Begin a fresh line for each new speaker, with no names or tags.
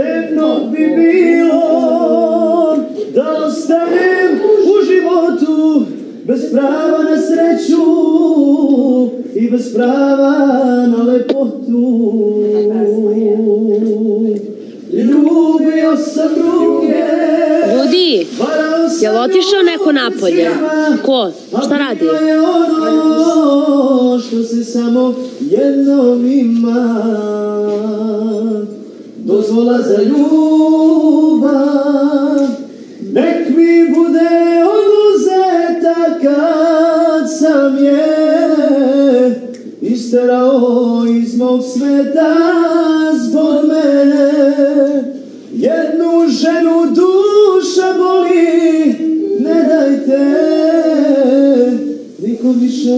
Pošteno bi bilo da ostanem u životu bez prava na sreću i bez prava na lepotu. Ljubio sam druge,
Ljudi,
sam
jel otišao neko napolje? Ko? Šta radi?
Je ono što se samo jednom ima Dozvola za ljubav. Nek mi bude oduzeta kad sam je Isterao iz mog sveta zbog mene. Jednu ženu duša boli Ne dajte nikom više